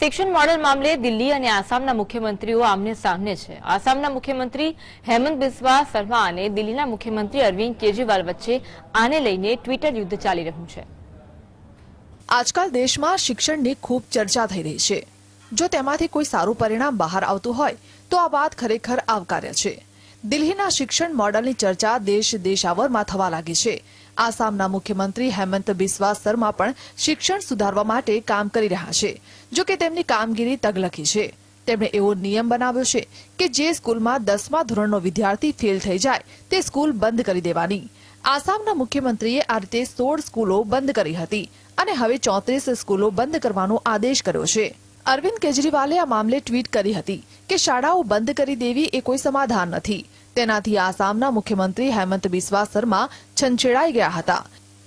શિક્ષણ મોડેલ મામલે દિલ્હી અને આસામના મુખ્યમંત્રીઓ આમને સામને છે. આસામના મુખ્યમંત્રી હેમંત બિસ્વા શર્મા અને દિલ્હીના મુખ્યમંત્રી અરવિંદ કેજરીવાલ વચ્ચે આને લઈને ટ્વિટર યુદ્ધ ચાલી રહ્યું છે. આજકાલ દેશમાં શિક્ષણની ખૂબ ચર્ચા થઈ રહી છે. જો તેમાંથી કોઈ સારું પરિણામ બહાર આવતું હોય, તો આ વાત ખરેખર આવકાર્ય છે. દિલ્હીના શિક્ષણ મોડલની ચર્ચા દેશ દેશાવરમાં થવા લાગી છે. આસામના મુખ્યમંત્રી હેમંત બિસ્વા શર્મા પણ શિક્ષણ સુધારવા માટે કામ કરી રહ્યા છે, જો કે તેમની કામગીરી તગલખી છે. તેમણે એવો નિયમ બનાવ્યો છે કે જે સ્કૂલમાં દસમા ધોરણનો વિદ્યાર્થી ફેલ થઈ જાય, તે સ્કૂલ બંધ કરી દેવાની. આસામના મુખ્યમંત્રીએ આ રીતે સોળ સ્કૂલો બંધ કરી હતી અને હવે ચોત્રીસ સ્કૂલો બંધ કરવાનો આદેશ કર્યો છે. અરવિંદ કેજરીવાલે આ મામલે ટ્વીટ કરી હતી કે શાળાઓ બંધ કરી દેવી એ કોઈ સમાધાન નથી. તેનાથી આસામના મુખ્યમંત્રી હેમંત બિસ્વા શર્મા છંછેડાઈ ગયા હતા.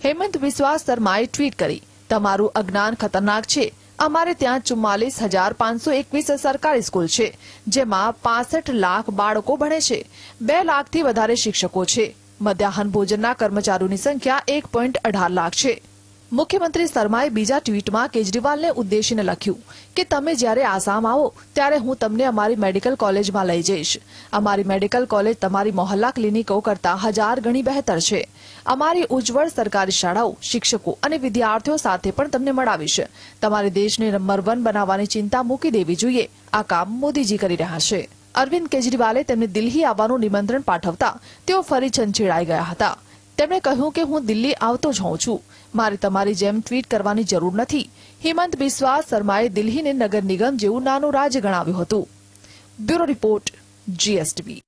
હેમંત બિસ્વા શર્માએ ટ્વીટ કરી, તમારું અજ્ઞાન ખતરનાક છે. અમારે ત્યાં ચુમ્માલીસ હજાર પાંચસો એકવીસ સરકારી સ્કૂલ છે, જેમાં પાસઠ લાખ બાળકો ભણે છે. બે લાખથી વધારે શિક્ષકો છે. મધ્યાહન ભોજનના કર્મચારીઓની સંખ્યા એક પોઈન્ટ અઢાર લાખ છે. મુખ્યમંત્રી શર્માએ બીજા ટ્વીટમાં કેજરીવાલને ઉદ્દેશીને લખ્યું કે તમે જ્યારે આસામ આવો, ત્યારે હું તમને અમારી મેડિકલ કોલેજમાં લઈ જઈશ. અમારી મેડિકલ કોલેજ તમારી મોહલ્લા ક્લિનિકો કરતાં હજાર ગણી બહેતર છે. અમારી ઉજ્જવળ સરકારી શાળાઓ, શિક્ષકો અને વિદ્યાર્થીઓ સાથે પણ તમને મળાવીશ તમારે દેશને નંબર વન બનાવવાની ચિંતા મૂકી દેવી જોઈએ. આ કામ મોદીજી કરી રહ્યા છે. અરવિંદ કેજરીવાલે તેમને દિલ્હી આવવાનું નિમંત્રણ પાઠવતા તેઓ ફરી છંછેડાઈ ગયા હતા. તેમણે કહ્યું કે હું દિલ્હી આવતો જ હોઉં છું. મારે તમારી જેમ ટ્વીટ કરવાની જરૂર નથી. હિમંત બિસ્વા શર્માએ દિલ્હીને નગર નિગમ જેવું નાનું રાજ્ય ગણાવ્યું હતું. Bureau report GSTV